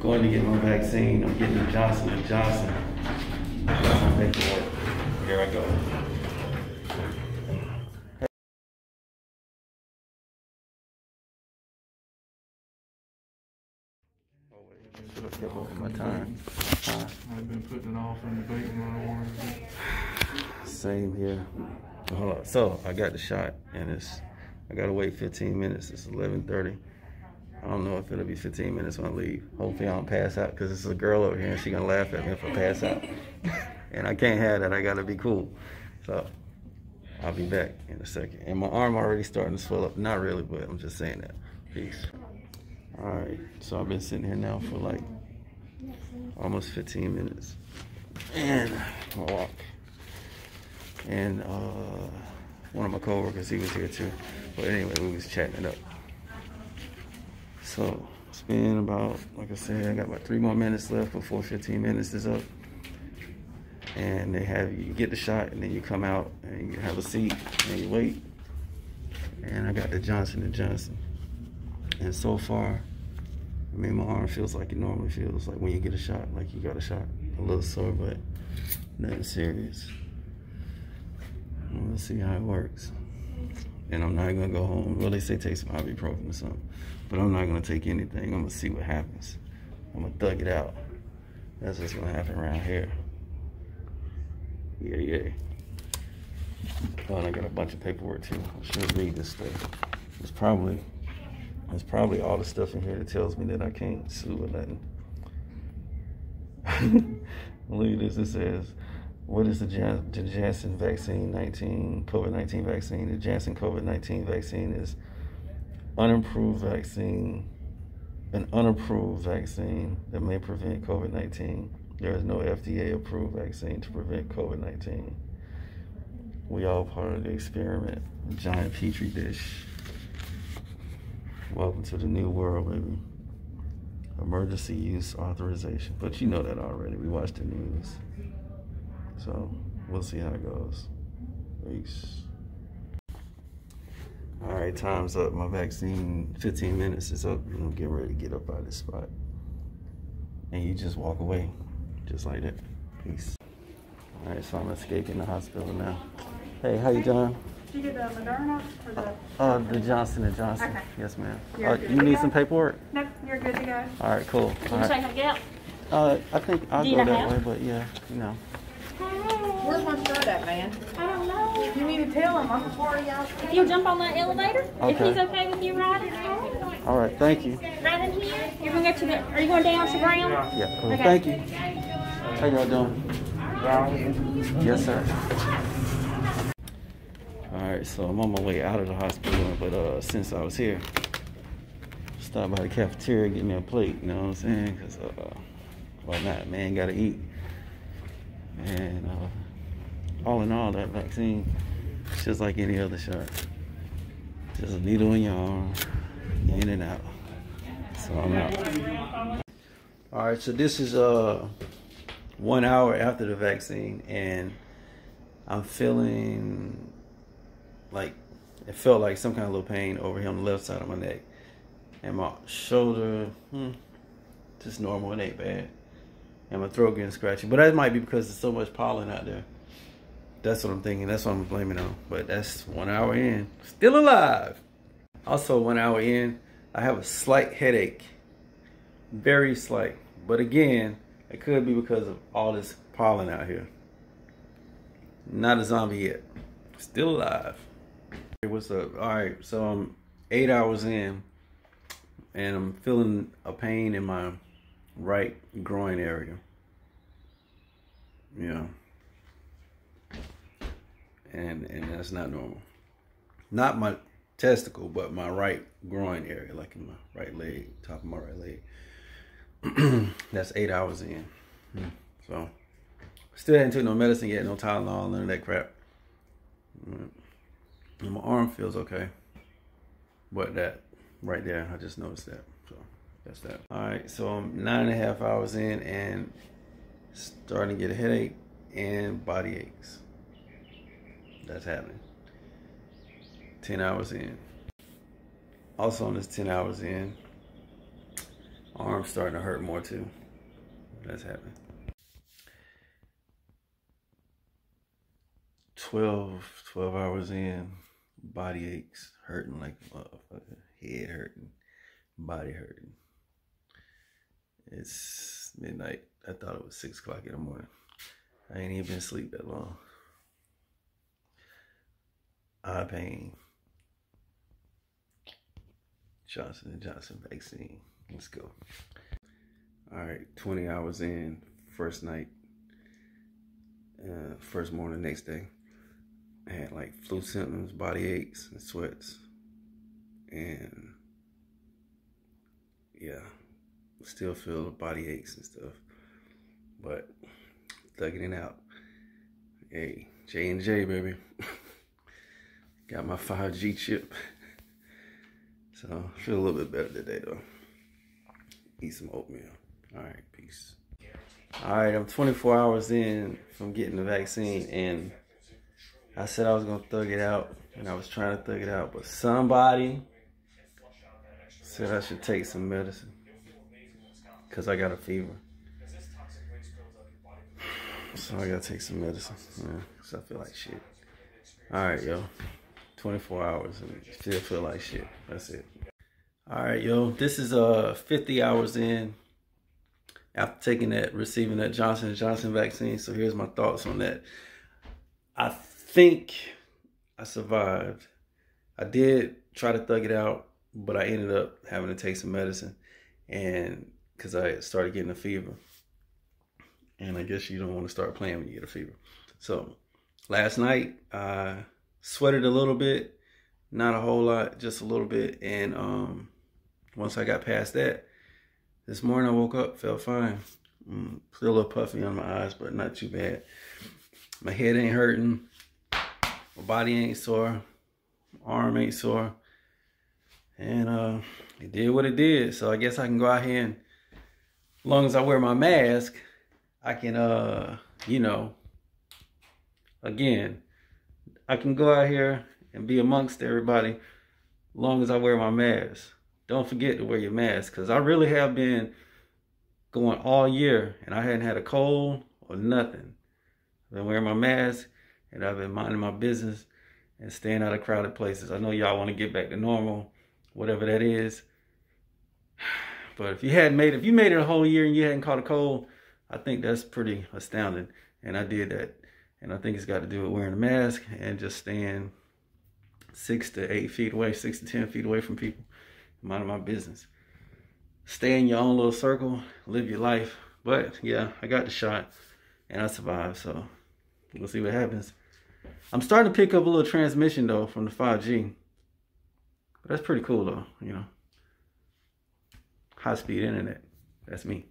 going to get my vaccine. I'm getting the Johnson and Johnson. Here I go. my time. Uh, I've been putting it off and debating what I wanted to. Same here. Hold on. So I got the shot, and it's I gotta wait 15 minutes. It's 11:30. I don't know if it'll be 15 minutes when I leave. Hopefully I don't pass out because it's a girl over here and she gonna laugh at me if I pass out. and I can't have that. I gotta be cool. So I'll be back in a second. And my arm already starting to swell up. Not really, but I'm just saying that. Peace. All right. So I've been sitting here now for like almost 15 minutes. And I walk. And uh, one of my coworkers, he was here too. But anyway, we was chatting it up. So it's been about, like I said, I got about three more minutes left before 15 minutes is up. And they have you get the shot and then you come out and you have a seat and you wait. And I got the Johnson and Johnson. And so far, I mean, my arm feels like it normally feels like when you get a shot, like you got a shot. A little sore, but nothing serious. We'll see how it works. And I'm not gonna go home. Well, they say take some ibuprofen or something. But I'm not gonna take anything. I'm gonna see what happens. I'm gonna thug it out. That's what's gonna happen around here. Yeah, yeah. Oh, and I got a bunch of paperwork too. I should read this stuff. It's probably it's probably all the stuff in here that tells me that I can't sue or nothing. Look at this. It says, what is the, Jan the Janssen vaccine 19, COVID-19 vaccine? The Janssen COVID-19 vaccine is unapproved vaccine, an unapproved vaccine that may prevent COVID-19. There is no FDA approved vaccine to prevent COVID-19. We all part of the experiment, giant petri dish. Welcome to the new world, baby. Emergency use authorization. But you know that already. We watched the news. So we'll see how it goes. Peace. All right, time's up. My vaccine, 15 minutes is up. I'm getting ready to get up out of this spot. And you just walk away, just like that. Peace. All right, so I'm escaping the hospital now. Hey, how you doing? Did you get the Moderna or the? Uh, the Johnson and Johnson. Okay. Yes, ma'am. You're Uh, you need go? some paperwork? Nope, you're good to go. All right, cool. Did All you say right. how out? Uh, I think I'll Do go that how? way, but yeah, you know. Where's my shirt at, man? I don't know. You need to tell him. I'm a party out. If you'll jump on that elevator, okay. if he's okay with you riding, All right, thank you. right in here. You're gonna go to the. Are you going down to the ground? Yeah, cool. Okay. Thank you. How y'all doing? Yes, sir. All right, so I'm on my way out of the hospital, but uh, since I was here, stopped by the cafeteria, get me a plate. You know what I'm saying? Cause uh, why not? Man, gotta eat. And uh, all in all, that vaccine, it's just like any other shot. Just a needle in your arm, in and out. So I'm out. All right, so this is uh one hour after the vaccine, and I'm feeling like it felt like some kind of little pain over here on the left side of my neck, and my shoulder, hmm, just normal, it ain't bad, and my throat getting scratchy. But that might be because there's so much pollen out there. That's what I'm thinking. That's what I'm blaming on. But that's one hour in, still alive. Also, one hour in, I have a slight headache very slight. But again, it could be because of all this pollen out here. Not a zombie yet. Still alive. Hey, what's up? All right, so I'm eight hours in, and I'm feeling a pain in my right groin area. Yeah. And and that's not normal. Not my testicle, but my right groin area, like in my right leg, top of my right leg. That's eight hours in. So, still hadn't took no medicine yet, no Tylenol, none of that crap. Mm. And my arm feels okay. But that right there, I just noticed that. So, that's that. All right, so I'm nine and a half hours in and starting to get a headache and body aches. That's happening. 10 hours in. Also on this 10 hours in, Arm's starting to hurt more too. That's happening. 12, 12 hours in, body aches, hurting like a motherfucker, head hurting, body hurting. It's midnight. I thought it was six o'clock in the morning. I ain't even been asleep that long. Eye pain. Johnson and Johnson vaccine. Let's go. All right, 20 hours in, first night, uh, first morning, next day. I had like flu symptoms, body aches, and sweats. And yeah, still feel body aches and stuff. But thugging it out. Hey, J and J baby. Got my 5G chip. So I feel a little bit better today though. Eat some oatmeal. All right, peace. All right, I'm 24 hours in from getting the vaccine and I said I was gonna thug it out and I was trying to thug it out, but somebody said I should take some medicine because I got a fever. So I gotta take some medicine, yeah, cause I feel like shit. All right, yo, 24 hours and still feel like shit. That's it. All right, yo, this is uh 50 hours in after taking that, receiving that Johnson Johnson vaccine. So here's my thoughts on that. I think I survived. I did try to thug it out, but I ended up having to take some medicine, and because I started getting a fever and I guess you don't want to start playing when you get a fever. So last night I sweated a little bit, not a whole lot, just a little bit. And um, once I got past that, this morning I woke up, felt fine. Mm, still a little puffy on my eyes, but not too bad. My head ain't hurting. My body ain't sore. My arm ain't sore. And uh, it did what it did. So I guess I can go out here and, as long as I wear my mask, I can, uh, you know, again, I can go out here and be amongst everybody long as I wear my mask. Don't forget to wear your mask because I really have been going all year and I hadn't had a cold or nothing. I've been wearing my mask and I've been minding my business and staying out of crowded places. I know y'all want to get back to normal, whatever that is. But if you hadn't made it, if you made it a whole year and you hadn't caught a cold, I think that's pretty astounding. And I did that. And I think it's got to do with wearing a mask and just staying six to eight feet away, six to 10 feet away from people, minding my business. Stay in your own little circle, live your life. But yeah, I got the shot and I survived. So we'll see what happens. I'm starting to pick up a little transmission though from the 5G. But that's pretty cool though, you know. High speed internet. That's me.